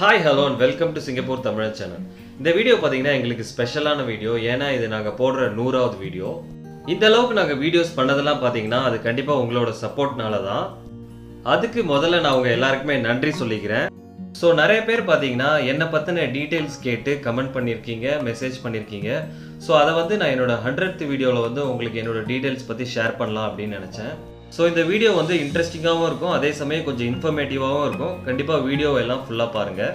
Hi hello and welcome to Singapore Tamil channel இந்த video பார்த்தீங்கன்னா எங்களுக்கு ஸ்பெஷலான வீடியோ ஏன்னா இது நாங்கள் போடுற நூறாவது வீடியோ இந்த அளவுக்கு நாங்கள் வீடியோஸ் பண்ணதெல்லாம் பார்த்தீங்கன்னா அது கண்டிப்பாக உங்களோட சப்போர்ட்னால தான். அதுக்கு முதல்ல நான் உங்கள் எல்லாருக்குமே நன்றி சொல்லிக்கிறேன். ஸோ நிறைய பேர் பார்த்தீங்கன்னா என்னை பற்றின டீட்டெயில்ஸ் கேட்டு கமெண்ட் பண்ணியிருக்கீங்க மெசேஜ் பண்ணியிருக்கீங்க. ஸோ அதை வந்து நான் என்னோட ஹண்ட்ரட் வீடியோவில் வந்து உங்களுக்கு என்னோட டீட்டெயில்ஸ் பற்றி ஷேர் பண்ணலாம் அப்படின்னு நினச்சேன். ஸோ இந்த வீடியோ வந்து இன்ட்ரெஸ்டிங்காகவும் இருக்கும். அதே சமயம் கொஞ்சம் இன்ஃபர்மேட்டிவாகவும் இருக்கும். கண்டிப்பாக வீடியோ எல்லாம் ஃபுல்லாக பாருங்கள்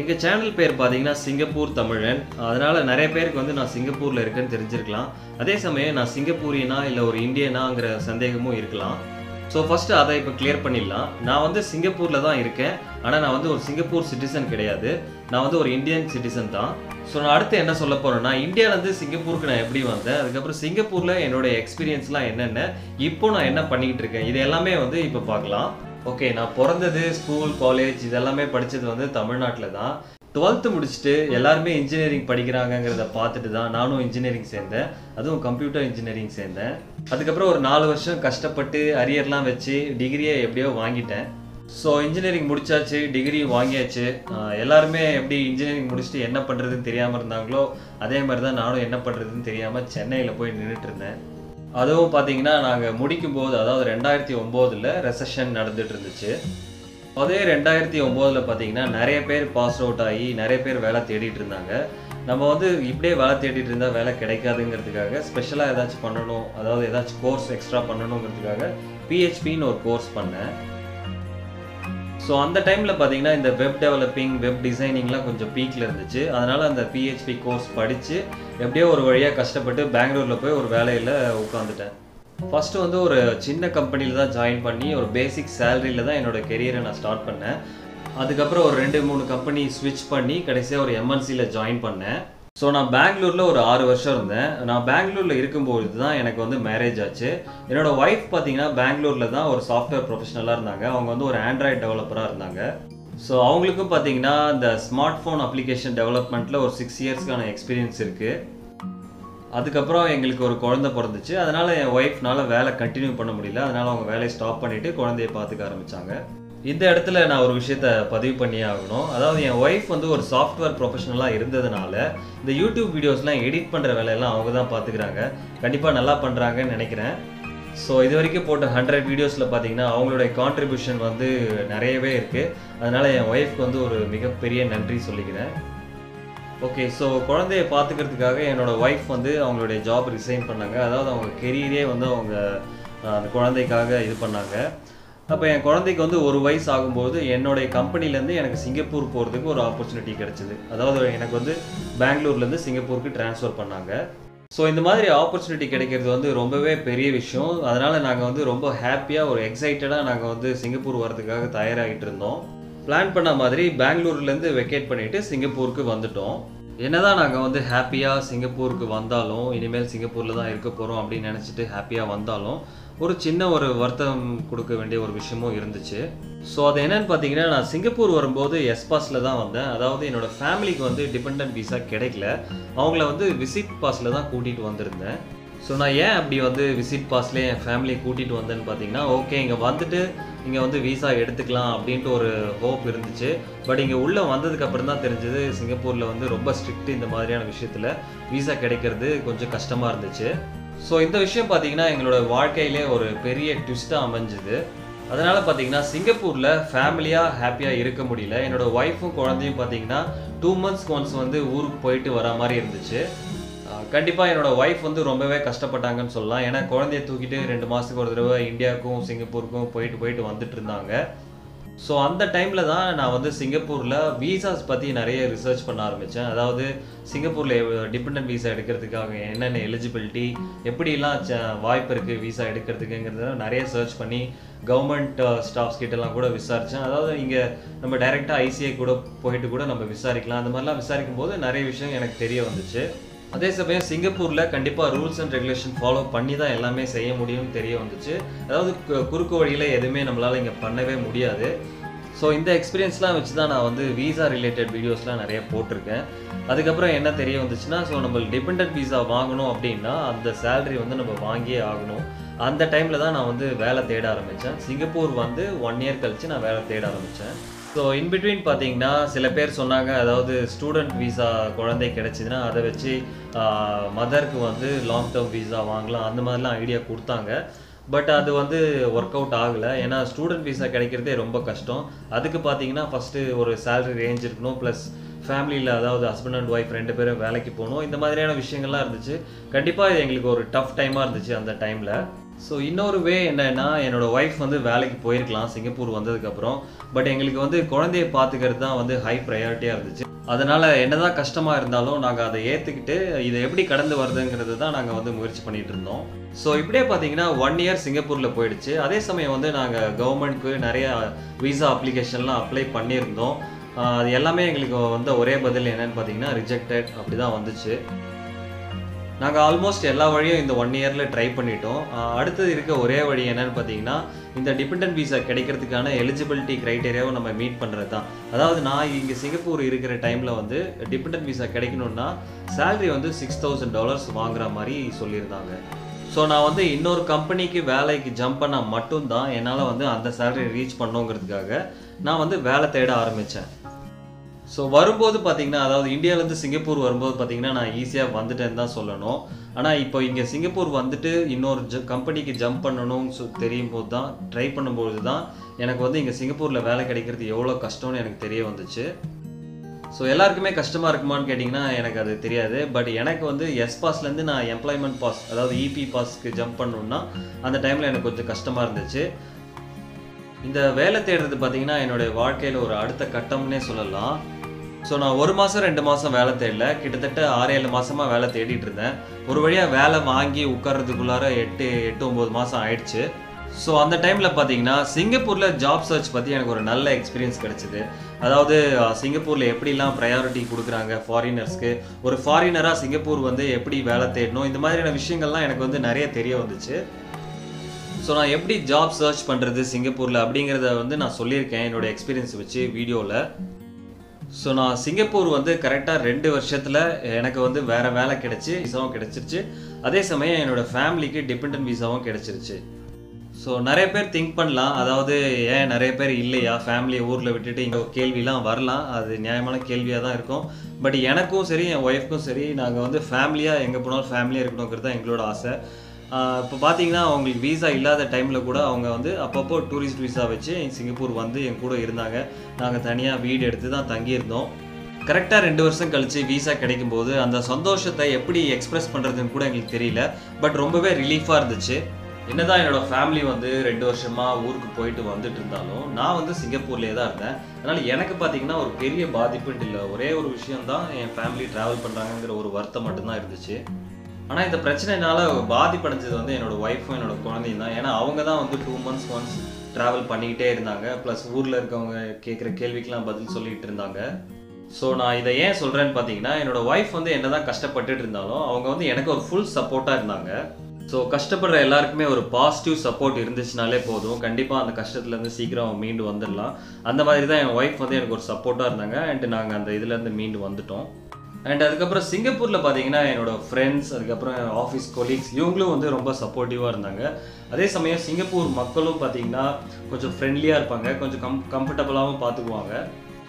எங்கள் சேனல் பேர் பார்த்தீங்கன்னா சிங்கப்பூர் தமிழன். அதனால் நிறைய பேருக்கு வந்து நான் சிங்கப்பூரில் இருக்கேன்னு தெரிஞ்சிருக்கலாம். அதே சமயம் நான் சிங்கப்பூரியனா இல்லை ஒரு இந்தியனாங்கிற சந்தேகமும் இருக்கலாம். ஸோ ஃபஸ்ட்டு அதை இப்போ கிளியர் பண்ணிடலாம். நான் வந்து சிங்கப்பூரில் தான் இருக்கேன். ஆனால் நான் வந்து ஒரு சிங்கப்பூர் சிட்டிசன் கிடையாது. நான் வந்து ஒரு இந்தியன் சிட்டிசன் தான். ஸோ நான் அடுத்து என்ன சொல்ல போகிறேன்னா இந்தியாவிலேருந்து சிங்கப்பூருக்கு நான் எப்படி வந்தேன் அதுக்கப்புறம் சிங்கப்பூரில் என்னுடைய எக்ஸ்பீரியன்ஸ்லாம் என்னென்ன இப்போ நான் என்ன பண்ணிக்கிட்டு இருக்கேன் இது எல்லாமே வந்து இப்போ பார்க்கலாம். ஓகே நான் பிறந்தது ஸ்கூல் காலேஜ் இதெல்லாமே படித்தது வந்து தமிழ்நாட்டில் தான். டுவெல்த்து முடிச்சுட்டு எல்லாருமே இன்ஜினியரிங் படிக்கிறாங்கங்கிறத பார்த்துட்டு தான் நானும் இன்ஜினியரிங் சேர்ந்தேன். அதுவும் கம்ப்யூட்டர் இன்ஜினியரிங் சேர்ந்தேன். அதுக்கப்புறம் ஒரு நாலு வருஷம் கஷ்டப்பட்டு அரியர்லாம் வச்சு டிகிரியை எப்படியோ வாங்கிட்டேன். ஸோ இன்ஜினியரிங் முடிச்சாச்சு டிகிரியும் வாங்கியாச்சு. எல்லாருமே எப்படி இன்ஜினியரிங் முடிச்சுட்டு என்ன பண்ணுறதுன்னு தெரியாமல் இருந்தாங்களோ அதே மாதிரி தான் நானும் என்ன பண்ணுறதுன்னு தெரியாமல் சென்னையில் போய் நின்றுட்டு இருந்தேன். அதுவும் பார்த்தீங்கன்னா நாங்கள் முடிக்கும் போது அதாவது ரெண்டாயிரத்தி ஒம்போதில் ரெசஷன் நடந்துட்டு இருந்துச்சு. அதே ரெண்டாயிரத்தி ஒம்போதில் பார்த்தீங்கன்னா நிறைய பேர் பாஸ் அவுட் ஆகி நிறைய பேர் வேலை தேடிட்டு இருந்தாங்க. நம்ம வந்து இப்படியே வேலை தேடிட்டு இருந்தால் வேலை கிடைக்காதுங்கிறதுக்காக ஸ்பெஷலாக ஏதாச்சும் பண்ணணும் அதாவது ஏதாச்சும் கோர்ஸ் எக்ஸ்ட்ரா பண்ணணுங்கிறதுக்காக பிஹெச்பின்னு ஒரு கோர்ஸ் பண்ணேன். ஸோ அந்த டைமில் பார்த்தீங்கன்னா இந்த வெப் டெவலப்பிங் வெப் டிசைனிங்லாம் கொஞ்சம் பீக்கில் இருந்துச்சு. அதனால் அந்த பிஹெச்பி கோர்ஸ் படித்து எப்படியோ ஒரு வழியாக கஷ்டப்பட்டு பெங்களூரில் போய் ஒரு வேலையில் உட்காந்துட்டேன் ஃபஸ்ட்டு வந்து ஒரு சின்ன கம்பெனியில் தான் ஜாயின் பண்ணி ஒரு பேசிக் சேலரியில் தான் என்னோட கெரியரை நான் ஸ்டார்ட் பண்ணேன். அதுக்கப்புறம் ஒரு ரெண்டு மூணு கம்பெனி ஸ்விட்ச் பண்ணி கடைசியாக ஒரு எம்என்சியில் ஜாயின் பண்ணேன். ஸோ நான் பெங்களூரில் ஒரு ஆறு வருஷம் இருந்தேன். நான் பெங்களூரில் இருக்கும்போது தான் எனக்கு வந்து மேரேஜ் ஆச்சு. என்னோட ஒய்ஃப் பார்த்தீங்கன்னா பெங்களூரில் தான் ஒரு சாஃப்ட்வேர் ப்ரொஃபஷனலாக இருந்தாங்க. அவங்க வந்து ஒரு ஆண்ட்ராய்ட் டெவலப்பராக இருந்தாங்க. ஸோ அவங்களுக்கும் பார்த்தீங்கன்னா இந்த ஸ்மார்ட் ஃபோன் அப்ளிகேஷன் டெவலப்மெண்ட்டில் ஒரு சிக்ஸ் இயர்ஸ்க்கான எக்ஸ்பீரியன்ஸ் இருக்குது அதுக்கப்புறம் எங்களுக்கு ஒரு குழந்தை பிறந்துச்சு. அதனால் என் ஒய்ஃப்னால் வேலை கண்டினியூ பண்ண முடியல. அதனால் அவங்க வேலையை ஸ்டாப் பண்ணிவிட்டு குழந்தைய பார்த்துக்க ஆரம்பித்தாங்க இந்த இடத்துல நான் ஒரு விஷயத்த பதிவு பண்ணியே ஆகணும். அதாவது என் ஒய்ஃப் வந்து ஒரு சாஃப்ட்வேர் ப்ரொஃபஷனலாக இருந்ததுனால இந்த யூடியூப் வீடியோஸ்லாம் எடிட் பண்ணுற வேலையெல்லாம் அவங்க தான் பார்த்துக்கிறாங்க கண்டிப்பாக நல்லா பண்ணுறாங்கன்னு நினைக்கிறேன். ஸோ இது வரைக்கும் போட்ட ஹண்ட்ரட் வீடியோஸில் பார்த்தீங்கன்னா அவங்களுடைய கான்ட்ரிபியூஷன் வந்து நிறையவே இருக்குது அதனால் என் ஒய்ஃப்க்கு வந்து ஒரு மிகப்பெரிய நன்றி சொல்லிக்கிறேன். ஓகே ஸோ குழந்தைய பார்த்துக்கிறதுக்காக என்னோட ஒய்ஃப் வந்து அவங்களுடைய ஜாப் ரிசைன் பண்ணாங்க. அதாவது அவங்க கெரியரே வந்து அவங்க அந்த குழந்தைக்காக இது பண்ணாங்க. அப்போ என் குழந்தைக்கு வந்து ஒரு வயசு ஆகும்போது என்னுடைய கம்பெனிலேருந்து எனக்கு சிங்கப்பூர் போகிறதுக்கு ஒரு ஆப்பர்ச்சுனிட்டி கிடைச்சிது. அதாவது எனக்கு வந்து பெங்களூர்லேருந்து சிங்கப்பூருக்கு ட்ரான்ஸ்ஃபர் பண்ணாங்க. ஸோ இந்த மாதிரி ஆப்பர்ச்சுனிட்டி கிடைக்கிறது வந்து ரொம்பவே பெரிய விஷயம். அதனால் நாங்கள் வந்து ரொம்ப ஹாப்பியாக ஒரு எக்ஸைட்டடாக நாங்கள் வந்து சிங்கப்பூர் வரதுக்காக தயாராகிட்டு இருந்தோம். பிளான் பண்ண மாதிரி பெங்களூர்லேருந்து வெக்கேட் பண்ணிவிட்டு சிங்கப்பூருக்கு வந்துட்டோம். என்னதான் நாங்கள் வந்து ஹாப்பியாக சிங்கப்பூருக்கு வந்தாலும் இனிமேல் சிங்கப்பூரில் தான் இருக்க போகிறோம் அப்படின்னு நினச்சிட்டு ஹாப்பியாக வந்தாலும் ஒரு சின்ன ஒரு வருத்தம் கொடுக்க வேண்டிய ஒரு விஷயமும் இருந்துச்சு. ஸோ அது என்னன்னு பார்த்தீங்கன்னா நான் சிங்கப்பூர் வரும்போது எஸ் பாஸில் தான் வந்தேன். அதாவது என்னோட ஃபேமிலிக்கு வந்து டிபெண்ட் விசா கிடைக்கல. அவங்கள வந்து விசிட் பாஸில் தான் கூட்டிகிட்டு வந்திருந்தேன். ஸோ நான் ஏன் அப்படி வந்து விசிட் பாஸ்லேயே என் ஃபேமிலியை கூட்டிகிட்டு வந்தேன்னு பார்த்தீங்கன்னா ஓகே இங்கே வந்துட்டு இங்கே வந்து விசா எடுத்துக்கலாம் அப்படின்ட்டு ஒரு ஹோப் இருந்துச்சு. பட் இங்கே உள்ளே வந்ததுக்கப்புறம் தான் தெரிஞ்சது சிங்கப்பூரில் வந்து ரொம்ப ஸ்ட்ரிக்ட் இந்த மாதிரியான விஷயத்தில் விசா கிடைக்கிறது கொஞ்சம் கஷ்டமாக இருந்துச்சு. ஸோ இந்த விஷயம் பார்த்தீங்கன்னா எங்களோட வாழ்க்கையிலே ஒரு பெரிய ட்விஸ்ட்டாக அமைஞ்சுது. அதனால் பார்த்தீங்கன்னா சிங்கப்பூரில் ஃபேமிலியாக ஹாப்பியாக இருக்க முடியல. என்னோடய ஒய்ஃபும் குழந்தையும் பார்த்தீங்கன்னா டூ மந்த்ஸ்க்கு ஒன்ஸ் வந்து ஊருக்கு போயிட்டு வர மாதிரி இருந்துச்சு. கண்டிப்பாக என்னோட ஒய்ஃப் வந்து ரொம்பவே கஷ்டப்பட்டாங்கன்னு சொல்லலாம். ஏன்னா குழந்தைய தூக்கிட்டு ரெண்டு மாதத்துக்கு ஒரு தடவை இந்தியாவுக்கும் சிங்கப்பூருக்கும் போயிட்டு போயிட்டு வந்துட்டு இருந்தாங்க. ஸோ அந்த டைமில் தான் நான் வந்து சிங்கப்பூரில் வீசாஸ் பற்றி நிறைய ரிசர்ச் பண்ண ஆரம்பித்தேன் அதாவது சிங்கப்பூரில் டிபெண்ட் வீசா எடுக்கிறதுக்காக என்னென்ன எலிஜிபிலிட்டி எப்படிலாம் ச- வாய்ப்பு இருக்குது வீசா எடுக்கிறதுக்குங்கிறத நிறைய சர்ச் பண்ணி கவர்மெண்ட் ஸ்டாஃப்ஸ் uh, கிட்டலாம் கூட விசாரித்தேன் அதாவது இங்கே நம்ம டைரெக்டாக ஐசிஐ கூட போயிட்டு கூட நம்ம விசாரிக்கலாம். அந்த மாதிரிலாம் விசாரிக்கும் போது நிறைய விஷயம் எனக்கு தெரிய வந்துச்சு. அதே சமயம் சிங்கப்பூரில் கண்டிப்பாக ரூல்ஸ் அண்ட் ரெகுலேஷன் ஃபாலோ பண்ணி தான் எல்லாமே செய்ய முடியும்னு தெரிய வந்துச்சு. அதாவது கு- குறுக்கு வழியில் எதுவுமே நம்மளால் இங்கே பண்ணவே முடியாது. ஸோ இந்த எக்ஸ்பீரியன்ஸ்லாம் வச்சு தான் நான் வந்து வீசா ரிலேட்டட் வீடியோஸ்லாம் நிறைய போட்டிருக்கேன். அதுக்கப்புறம் என்ன தெரிய வந்துச்சுன்னா ஸோ நம்ம டிபெண்ட் வீசா வாங்கணும் அப்படின்னா அந்த சேலரி வந்து நம்ம வாங்கியே ஆகணும். அந்த டைமில் தான் நான் வந்து வேலை தேட ஆரம்பித்தேன் சிங்கப்பூர் வந்து ஒன் இயர் கழித்து நான் வேலை தேட ஆரம்பித்தேன் ஸோ இன்பிட்வீன் பார்த்தீங்கன்னா சில பேர் சொன்னாங்க அதாவது ஸ்டூடெண்ட் விசா குழந்தை கிடைச்சிதுன்னா அதை வச்சு மதருக்கு வந்து லாங் டேர்ம் விசா வாங்கலாம் அந்த மாதிரிலாம் ஐடியா கொடுத்தாங்க. பட் அது வந்து ஒர்க் அவுட் ஆகலை. ஏன்னா ஸ்டூடெண்ட் விசா கிடைக்கிறதே ரொம்ப கஷ்டம். அதுக்கு பார்த்தீங்கன்னா ஃபஸ்ட்டு ஒரு சேலரி ரேஞ்ச் இருக்கணும் ப்ளஸ் ஃபேமிலியில் அதாவது ஹஸ்பண்ட் அண்ட் ஒய்ஃப் ரெண்டு பேரும் வேலைக்கு போகணும் இந்த மாதிரியான விஷயங்கள்லாம் இருந்துச்சு. கண்டிப்பாக இது எங்களுக்கு ஒரு டஃப் டைமாக இருந்துச்சு அந்த டைமில் ஸோ இன்னொரு வே என்னன்னா என்னோடய ஒய்ஃப் வந்து வேலைக்கு போயிருக்கலாம் சிங்கப்பூர் வந்ததுக்கப்புறம். பட் எங்களுக்கு வந்து குழந்தைய பார்த்துக்கிறது தான் வந்து ஹை ப்ரையாரிட்டியாக இருந்துச்சு. அதனால் என்னதான் கஷ்டமாக இருந்தாலும் நாங்கள் அதை ஏற்றுக்கிட்டு இதை எப்படி கடந்து வருதுங்கிறது தான் நாங்கள் வந்து முயற்சி பண்ணிட்டு இருந்தோம். ஸோ இப்படியே பார்த்தீங்கன்னா ஒன் இயர் சிங்கப்பூரில் போயிடுச்சு. அதே சமயம் வந்து நாங்கள் கவர்மெண்ட்க்கு நிறைய விசா அப்ளிகேஷன்லாம் அப்ளை பண்ணியிருந்தோம். அது எல்லாமே எங்களுக்கு வந்த ஒரே பதில் என்னன்னு பார்த்தீங்கன்னா ரிஜெக்டட் அப்படி தான் வந்துச்சு. நாங்கள் ஆல்மோஸ்ட் எல்லா வழியும் இந்த ஒன் இயரில் ட்ரை பண்ணிட்டோம். அடுத்தது இருக்க ஒரே வழி என்னன்னு பார்த்தீங்கன்னா இந்த டிபெண்டன்ட் விசா கிடைக்கிறதுக்கான எலிஜிபிலிட்டி க்ரைட்டேரியாவை நம்ம மீட் பண்ணுறது தான் அதாவது நான் இங்கே சிங்கப்பூர் இருக்கிற டைமில் வந்து டிபெண்டன்ட் விசா கிடைக்கணும்னா சேலரி வந்து சிக்ஸ் தௌசண்ட் டாலர்ஸ் வாங்குற மாதிரி சொல்லியிருந்தாங்க. ஸோ நான் வந்து இன்னொரு கம்பெனிக்கு வேலைக்கு ஜம்ப் பண்ணால் மட்டும்தான் என்னால் வந்து அந்த சேலரி ரீச் பண்ணுங்கிறதுக்காக நான் வந்து வேலை தேட ஆரம்பித்தேன் ஸோ வரும்போது பார்த்தீங்கன்னா அதாவது இந்தியாவிலேருந்து சிங்கப்பூர் வரும்போது பார்த்தீங்கன்னா நான் ஈஸியாக வந்துட்டேன்னு தான் சொல்லணும். ஆனால் இப்போ இங்கே சிங்கப்பூர் வந்துட்டு இன்னொரு ஜ கம்பெனிக்கு ஜம்ப் பண்ணணும்னு சொ தெரியும் போது தான் ட்ரை பண்ணும்போது தான் எனக்கு வந்து இங்கே சிங்கப்பூரில் வேலை கிடைக்கிறது எவ்வளோ கஷ்டம்னு எனக்கு தெரிய வந்துச்சு. ஸோ எல்லாருக்குமே கஷ்டமாக இருக்குமான்னு கேட்டிங்கன்னா எனக்கு அது தெரியாது. பட் எனக்கு வந்து எஸ் பாஸ்லேருந்து நான் எம்ப்ளாய்மெண்ட் பாஸ் அதாவது இபி பாஸ்க்கு ஜம்ப் பண்ணணுன்னா அந்த டைமில் எனக்கு கொஞ்சம் கஷ்டமாக இருந்துச்சு. இந்த வேலை தேடுறது பார்த்தீங்கன்னா என்னுடைய வாழ்க்கையில் ஒரு அடுத்த கட்டம்னே சொல்லலாம். ஸோ நான் ஒரு மாதம் ரெண்டு மாதம் வேலை தேடல. கிட்டத்தட்ட ஆறு ஏழு மாதமாக வேலை தேடிட்டு இருந்தேன். ஒரு வழியாக வேலை வாங்கி உட்கார்றதுக்குள்ளார எட்டு எட்டு ஒம்பது மாதம் ஆயிடுச்சு. ஸோ அந்த டைமில் பார்த்தீங்கன்னா சிங்கப்பூரில் ஜாப் சர்ச் பற்றி எனக்கு ஒரு நல்ல எக்ஸ்பீரியன்ஸ் கிடச்சிது. அதாவது சிங்கப்பூரில் எப்படிலாம் ப்ரையாரிட்டி கொடுக்குறாங்க ஃபாரினர்ஸ்க்கு ஒரு ஃபாரினராக சிங்கப்பூர் வந்து எப்படி வேலை தேடணும்? இந்த மாதிரியான விஷயங்கள்லாம் எனக்கு வந்து நிறைய தெரிய வந்துச்சு. ஸோ நான் எப்படி ஜாப் சர்ச் பண்ணுறது சிங்கப்பூரில் அப்படிங்கிறத வந்து நான் சொல்லியிருக்கேன் என்னோட எக்ஸ்பீரியன்ஸ் வச்சு வீடியோவில் ஸோ நான் சிங்கப்பூர் வந்து கரெக்டாக ரெண்டு வருஷத்தில் எனக்கு வந்து வேறு வேலை கிடச்சி விசாவும் கிடச்சிருச்சு. அதே சமயம் என்னோட ஃபேமிலிக்கு டிபெண்டன்ட் விசாவும் கிடச்சிருச்சு. ஸோ நிறைய பேர் திங்க் பண்ணலாம். அதாவது ஏன் நிறைய பேர் இல்லையா? ஃபேமிலியை ஊரில் விட்டுட்டு இங்கே கேள்விலாம் வரலாம். அது நியாயமான கேள்வியாக தான் இருக்கும். பட் எனக்கும் சரி என் ஒய்ஃப்க்கும் சரி நாங்கள் வந்து ஃபேமிலியாக எங்கே போனாலும் ஃபேமிலியாக இருக்கணுங்கிறது தான் எங்களோட ஆசை. இப்போ பார்த்தீங்கன்னா அவங்களுக்கு வீசா இல்லாத டைமில் கூட அவங்க வந்து அப்பப்போ டூரிஸ்ட் வீசா வச்சு சிங்கப்பூர் வந்து என் கூட இருந்தாங்க. நாங்கள் தனியாக வீடு எடுத்து தான் தங்கியிருந்தோம். கரெக்டாக ரெண்டு வருஷம் கழித்து வீசா கிடைக்கும்போது அந்த சந்தோஷத்தை எப்படி எக்ஸ்ப்ரெஸ் பண்ணுறதுன்னு கூட எங்களுக்கு தெரியல. பட் ரொம்பவே ரிலீஃபாக இருந்துச்சு. என்னதான் என்னோட ஃபேமிலி வந்து ரெண்டு வருஷமாக ஊருக்கு போயிட்டு வந்துட்டு இருந்தாலும் நான் வந்து சிங்கப்பூர்லேயே தான் இருந்தேன். அதனால் எனக்கு பார்த்தீங்கன்னா ஒரு பெரிய பாதிப்புன்ட்டு இல்லை. ஒரே ஒரு விஷயம் தான் என் ஃபேமிலி ட்ராவல் பண்ணுறாங்கங்கிற ஒரு வருத்தம் மட்டும்தான் இருந்துச்சு. ஆனால் இந்த பிரச்சனைனால பாதிப்படைஞ்சது வந்து என்னோட ஒய்ஃபும் என்னோட குழந்தையும் தான். ஏன்னா அவங்க தான் வந்து டூ மந்த்ஸ் ஒன்ஸ் ட்ராவல் பண்ணிக்கிட்டே இருந்தாங்க. ப்ளஸ் ஊரில் இருக்கவங்க கேட்குற கேள்விக்கெலாம் பதில் சொல்லிட்டு இருந்தாங்க. ஸோ நான் இதை ஏன் சொல்கிறேன்னு பார்த்தீங்கன்னா என்னோட ஒய்ஃப் வந்து என்னதான் கஷ்டப்பட்டுட்டு இருந்தாலும் அவங்க வந்து எனக்கு ஒரு ஃபுல் சப்போர்ட்டாக இருந்தாங்க. ஸோ கஷ்டப்படுற எல்லாருக்குமே ஒரு பாசிட்டிவ் சப்போர்ட் இருந்துச்சுனாலே போதும். கண்டிப்பாக அந்த கஷ்டத்துலேருந்து சீக்கிரம் மீண்டு வந்துடலாம். அந்த மாதிரி தான் என் ஒய்ஃப் வந்து எனக்கு ஒரு சப்போர்ட்டாக இருந்தாங்க. அண்ட் நாங்கள் அந்த இதுலேருந்து மீண்டு வந்துட்டோம். அண்ட் அதுக்கப்புறம் சிங்கப்பூரில் பார்த்தீங்கன்னா என்னோடய ஃப்ரெண்ட்ஸ் அதுக்கப்புறம் ஆஃபீஸ் கொலீக்ஸ் இவங்களும் வந்து ரொம்ப சப்போர்ட்டிவாக இருந்தாங்க. அதே சமயம் சிங்கப்பூர் மக்களும் பார்த்தீங்கன்னா கொஞ்சம் ஃப்ரெண்ட்லியாக இருப்பாங்க. கொஞ்சம் கம் கம்ஃபர்டபுளாகவும் பார்த்துக்குவாங்க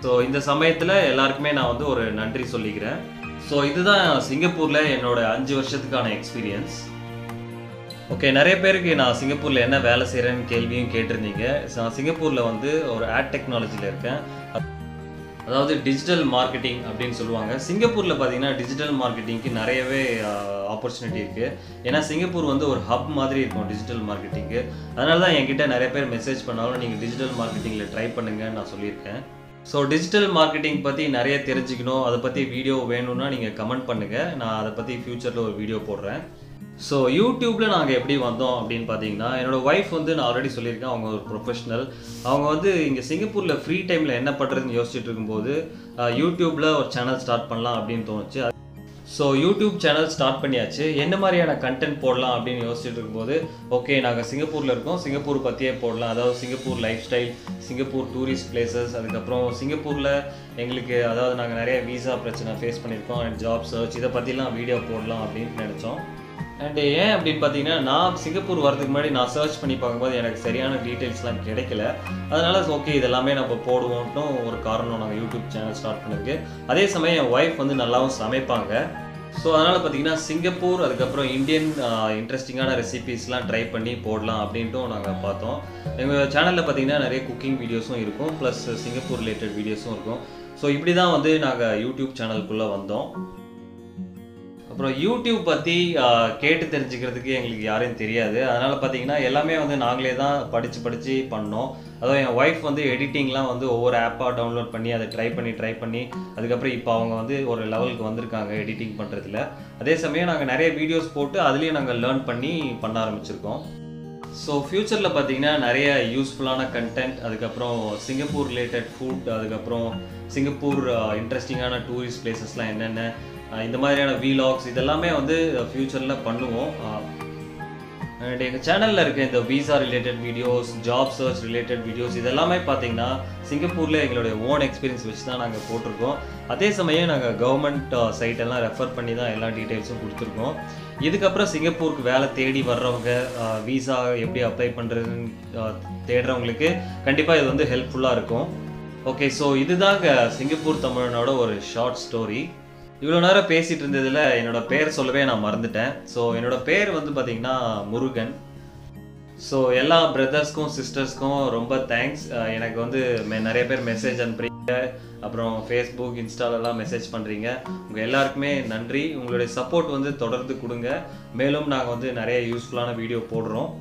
ஸோ இந்த சமயத்தில் எல்லாருக்குமே நான் வந்து ஒரு நன்றி சொல்லிக்கிறேன். ஸோ இதுதான் சிங்கப்பூரில் என்னோடய அஞ்சு வருஷத்துக்கான எக்ஸ்பீரியன்ஸ் ஓகே நிறைய பேருக்கு நான் சிங்கப்பூரில் என்ன வேலை செய்கிறேன்னு கேள்வியும் கேட்டிருந்தீங்க. நான் சிங்கப்பூரில் வந்து ஒரு ஆட் டெக்னாலஜியில் இருக்கேன். அதாவது டிஜிட்டல் மார்க்கெட்டிங் அப்படின்னு சொல்லுவாங்க. சிங்கப்பூரில் பார்த்தீங்கன்னா டிஜிட்டல் மார்க்கெட்டிங்க்கு நிறையவே ஆப்பர்ச்சுனிட்டி இருக்குது ஏன்னா சிங்கப்பூர் வந்து ஒரு ஹப் மாதிரி இருக்கும் டிஜிட்டல் மார்க்கெட்டிங்கு அதனால தான் என்கிட்ட நிறைய பேர் மெசேஜ் பண்ணாலும் நீங்கள் டிஜிட்டல் மார்க்கெட்டிங்கில் ட்ரை பண்ணுங்கன்னு நான் சொல்லியிருக்கேன். ஸோ டிஜிட்டல் மார்க்கெட்டிங் பற்றி நிறைய தெரிஞ்சுக்கணும். அதை பற்றி வீடியோ வேணும்னா நீங்கள் கமெண்ட் பண்ணுங்கள் நான் அதை பற்றி ஃப்யூச்சரில் ஒரு வீடியோ போடுறேன். ஸோ யூடியூப்பில் நாங்கள் எப்படி வந்தோம் அப்படின்னு பார்த்தீங்கன்னா என்னோட ஒய்ஃப் வந்து நான் ஆல்ரெடி சொல்லியிருக்கேன் அவங்க ஒரு ப்ரொஃபஷனல் அவங்க வந்து இங்கே சிங்கப்பூரில் ஃப்ரீ டைமில் என்ன பண்ணுறதுன்னு யோசிச்சுட்டு இருக்கும்போது யூடியூப்பில் ஒரு சேனல் ஸ்டார்ட் பண்ணலாம் அப்படின்னு தோணுச்சு. ஸோ யூடியூப் சேனல் ஸ்டார்ட் பண்ணியாச்சு. என்ன மாதிரியான கண்டென்ட் போடலாம் அப்படின்னு யோசிச்சுட்டு இருக்கும்போது ஓகே நாங்கள் சிங்கப்பூரில் இருக்கோம். சிங்கப்பூர் பற்றியே போடலாம். அதாவது Singapore lifestyle Singapore tourist places அதுக்கப்புறம் சிங்கப்பூரில் எங்களுக்கு அதாவது நாங்கள் நிறைய வீசா பிரச்சனை ஃபேஸ் பண்ணியிருக்கோம். அண்ட் ஜாப் சர்ச் இதை பற்றிலாம் வீடியோ போடலாம் அப்படின்னு நினச்சோம். அண்ட் ஏன் அப்படின்னு பார்த்தீங்கன்னா நான் சிங்கப்பூர் வரதுக்கு முன்னாடி நான் சர்ச் பண்ணி பார்க்கும்போது எனக்கு சரியான டீட்டெயில்ஸ்லாம் கிடைக்கல. அதனால் ஓகே இதெல்லாமே நம்ம போடுவோம்ட்டும் ஒரு காரணம் நாங்கள் யூடியூப் சேனல் ஸ்டார்ட் பண்ணிருக்கு அதே சமயம் என் ஒய்ஃப் வந்து நல்லாவும் சமைப்பாங்க. ஸோ அதனால் பார்த்தீங்கன்னா சிங்கப்பூர் அதுக்கப்புறம் இந்தியன் இன்ட்ரெஸ்டிங்கான ரெசிபீஸ்லாம் ட்ரை பண்ணி போடலாம் அப்படின்ட்டும் நாங்கள் பார்த்தோம். எங்கள் சேனலில் பார்த்தீங்கன்னா நிறைய குக்கிங் வீடியோஸும் இருக்கும். ப்ளஸ் சிங்கப்பூர் ரிலேட்டட் வீடியோஸும் இருக்கும். ஸோ இப்படி தான் வந்து நாங்கள் யூடியூப் சேனலுக்குள்ளே வந்தோம். அப்புறம் யூடியூப் பற்றி கேட்டு தெரிஞ்சுக்கிறதுக்கு எங்களுக்கு யாரையும் தெரியாது. அதனால் பார்த்தீங்கன்னா எல்லாமே வந்து நாங்களே தான் படித்து படித்து பண்ணோம். அதுவும் என் ஒய்ஃப் வந்து எடிட்டிங்லாம் வந்து ஒவ்வொரு ஆப்பாக டவுன்லோட் பண்ணி அதை ட்ரை பண்ணி ட்ரை பண்ணி அதுக்கப்புறம் இப்போ அவங்க வந்து ஒரு லெவலுக்கு வந்திருக்காங்க எடிட்டிங் பண்ணுறதுல அதே சமயம் நாங்கள் நிறைய வீடியோஸ் போட்டு அதுலேயும் நாங்கள் லேர்ன் பண்ணி பண்ண ஆரம்பிச்சிருக்கோம். ஸோ ஃப்யூச்சரில் பார்த்தீங்கன்னா நிறைய யூஸ்ஃபுல்லான கண்டென்ட் அதுக்கப்புறம் சிங்கப்பூர் ரிலேட்டட் ஃபுட் அதுக்கப்புறம் சிங்கப்பூர் இன்ட்ரெஸ்டிங்கான டூரிஸ்ட் பிளேசஸ்லாம் என்னென்ன இந்த மாதிரியான விலாக்ஸ் இதெல்லாமே வந்து ஃப்யூச்சரில் பண்ணுவோம். அண்ட் எங்கள் சேனலில் இருக்க இந்த visa related videos job search related videos இதெல்லாமே பார்த்தீங்கன்னா சிங்கப்பூரில் எங்களுடைய ஓன் எக்ஸ்பீரியன்ஸ் வச்சு தான் நாங்கள் போட்டிருக்கோம். அதே சமயம் நாங்கள் கவர்மெண்ட் சைட்டெல்லாம் ரெஃபர் பண்ணி தான் எல்லா டீட்டெயில்ஸும் கொடுத்துருக்கோம். இதுக்கப்புறம் சிங்கப்பூருக்கு வேலை தேடி வர்றவங்க விசா எப்படி அப்ளை பண்ணுறதுன்னு தேடுறவங்களுக்கு கண்டிப்பாக இது வந்து ஹெல்ப்ஃபுல்லாக இருக்கும். ஓகே ஸோ இதுதாங்க சிங்கப்பூர் தமிழனோட ஒரு ஷார்ட் ஸ்டோரி இவ்வளோ நேரம் பேசிட்டு இருந்ததில் என்னோட பேர் சொல்லவே நான் மறந்துட்டேன். ஸோ என்னோட பேர் வந்து பார்த்தீங்கன்னா முருகன். ஸோ எல்லா பிரதர்ஸ்க்கும் சிஸ்டர்ஸ்க்கும் ரொம்ப தேங்க்ஸ் uh, எனக்கு வந்து மெ- நிறைய பேர் மெசேஜ் அனுப்புறீங்க. அப்புறம் ஃபேஸ்புக் இன்ஸ்டாலெல்லாம் மெசேஜ் பண்ணுறீங்க உங்கள் எல்லாருக்குமே நன்றி. உங்களுடைய சப்போர்ட் வந்து தொடர்ந்து கொடுங்க. மேலும் நாங்கள் வந்து நிறைய யூஸ்ஃபுல்லான வீடியோ போடுறோம்.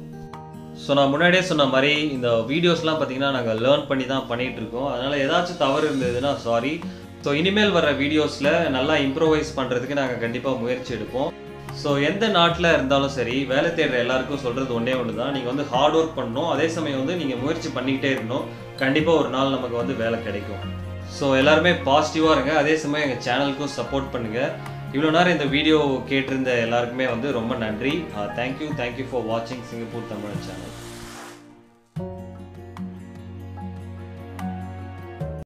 ஸோ நான் முன்னாடியே சொன்ன மாதிரி இந்த வீடியோஸ்லாம் பார்த்தீங்கன்னா நாங்கள் லேர்ன் பண்ணி தான் பண்ணிகிட்டு இருக்கோம். அதனால் ஏதாச்சும் தவறு இருந்ததுன்னா சாரி ஸோ இனிமேல் வர வீடியோஸில் நல்லா இம்ப்ரோவைஸ் பண்ணுறதுக்கு நாங்கள் கண்டிப்பாக முயற்சி எடுப்போம். ஸோ எந்த நாட்டில் இருந்தாலும் சரி வேலை தேடுற எல்லாருக்கும் சொல்கிறது ஒன்றே ஒன்று தான் நீங்கள் வந்து ஹார்ட் ஒர்க் பண்ணணும். அதே சமயம் வந்து நீங்கள் முயற்சி பண்ணிக்கிட்டே இருக்கணும் கண்டிப்பாக ஒரு நாள் நமக்கு வந்து வேலை கிடைக்கும். ஸோ எல்லாருமே பாசிட்டிவாக இருங்க. அதே சமயம் எங்கள் சேனலுக்கும் சப்போர்ட் பண்ணுங்கள் இவ்வளோ நேரம் இந்த வீடியோ கேட்டிருந்த எல்லாருக்குமே வந்து ரொம்ப நன்றி. Thank you thank you for வாட்சிங் சிங்கப்பூர் தமிழ் சேனல்